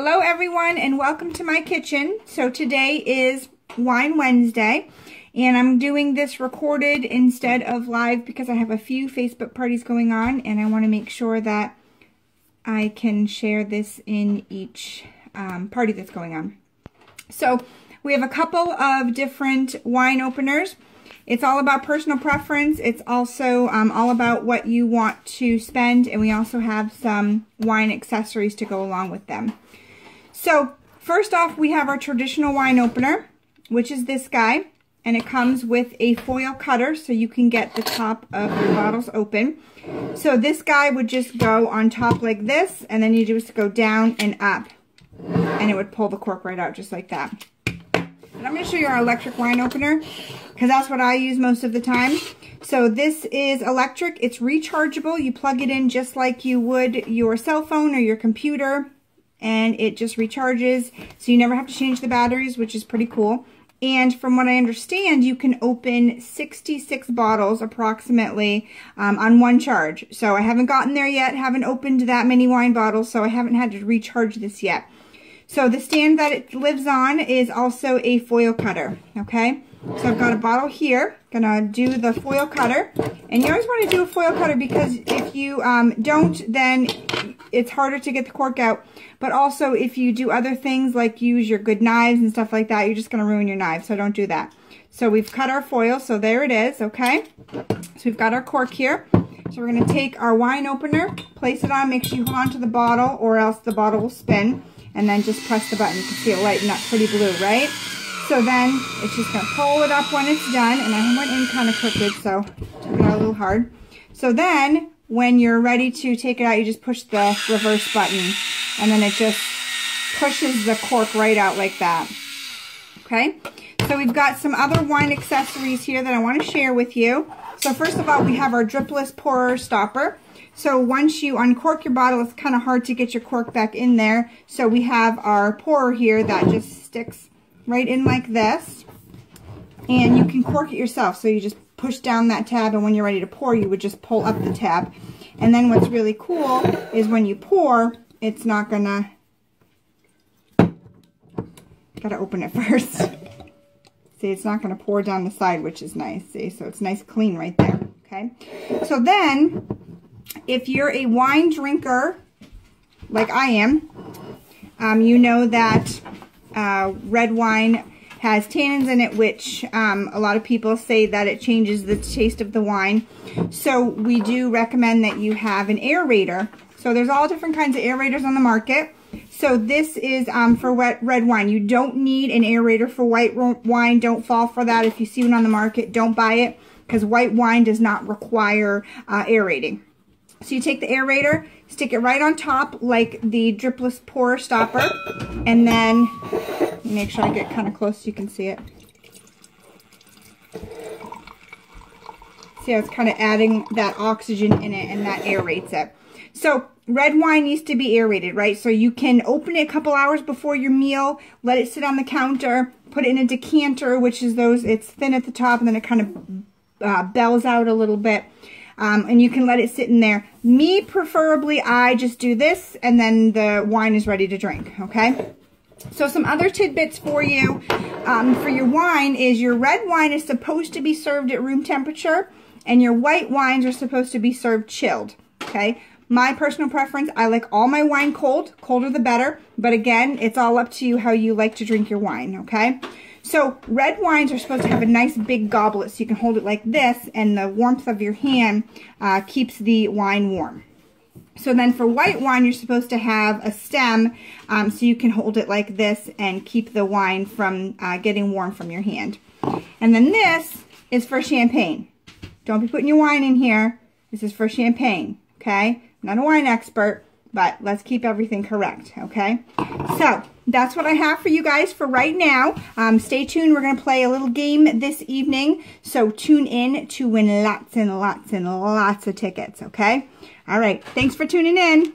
Hello everyone and welcome to my kitchen. So today is Wine Wednesday and I'm doing this recorded instead of live because I have a few Facebook parties going on and I want to make sure that I can share this in each um, party that's going on. So we have a couple of different wine openers. It's all about personal preference. It's also um, all about what you want to spend, and we also have some wine accessories to go along with them. So first off, we have our traditional wine opener, which is this guy, and it comes with a foil cutter so you can get the top of your bottles open. So this guy would just go on top like this, and then you just go down and up, and it would pull the cork right out just like that. I'm going to show you our electric wine opener because that's what I use most of the time. So this is electric. It's rechargeable. You plug it in just like you would your cell phone or your computer and it just recharges. So you never have to change the batteries, which is pretty cool. And from what I understand, you can open 66 bottles approximately um, on one charge. So I haven't gotten there yet, haven't opened that many wine bottles, so I haven't had to recharge this yet. So the stand that it lives on is also a foil cutter, okay? So I've got a bottle here, gonna do the foil cutter. And you always wanna do a foil cutter because if you um, don't, then it's harder to get the cork out. But also if you do other things like use your good knives and stuff like that, you're just gonna ruin your knife, so don't do that. So we've cut our foil, so there it is, okay? So we've got our cork here. So we're gonna take our wine opener, place it on, make sure you hold on to the bottle or else the bottle will spin and then just press the button. You can see it lighting up pretty blue, right? So then it's just going to pull it up when it's done, and I went in kind of crooked, so took it out a little hard. So then when you're ready to take it out, you just push the reverse button, and then it just pushes the cork right out like that. Okay? So we've got some other wine accessories here that I want to share with you. So first of all, we have our dripless pourer stopper. So once you uncork your bottle, it's kind of hard to get your cork back in there. So we have our pourer here that just sticks right in like this. And you can cork it yourself. So you just push down that tab and when you're ready to pour, you would just pull up the tab. And then what's really cool is when you pour, it's not gonna, gotta open it first. See, it's not gonna pour down the side, which is nice. See, so it's nice clean right there, okay? So then, if you're a wine drinker, like I am, um, you know that uh, red wine has tannins in it, which um, a lot of people say that it changes the taste of the wine. So we do recommend that you have an aerator. So there's all different kinds of aerators on the market. So this is um, for wet red wine. You don't need an aerator for white wine. Don't fall for that. If you see one on the market, don't buy it because white wine does not require uh, aerating. So you take the aerator, stick it right on top like the dripless pour stopper, and then make sure I get kind of close so you can see it. See how it's kind of adding that oxygen in it and that aerates it. So red wine needs to be aerated, right? So you can open it a couple hours before your meal, let it sit on the counter, put it in a decanter, which is those, it's thin at the top and then it kind of uh, bells out a little bit. Um, and you can let it sit in there. Me, preferably, I just do this and then the wine is ready to drink, okay? So some other tidbits for you um, for your wine is your red wine is supposed to be served at room temperature and your white wines are supposed to be served chilled, okay? My personal preference, I like all my wine cold. Colder the better. But again, it's all up to you how you like to drink your wine, okay? So red wines are supposed to have a nice big goblet so you can hold it like this and the warmth of your hand uh, keeps the wine warm. So then for white wine, you're supposed to have a stem um, so you can hold it like this and keep the wine from uh, getting warm from your hand. And then this is for champagne. Don't be putting your wine in here. This is for champagne, okay? I'm not a wine expert, but let's keep everything correct, okay? So that's what I have for you guys for right now. Um, stay tuned. We're going to play a little game this evening. So tune in to win lots and lots and lots of tickets, okay? All right. Thanks for tuning in.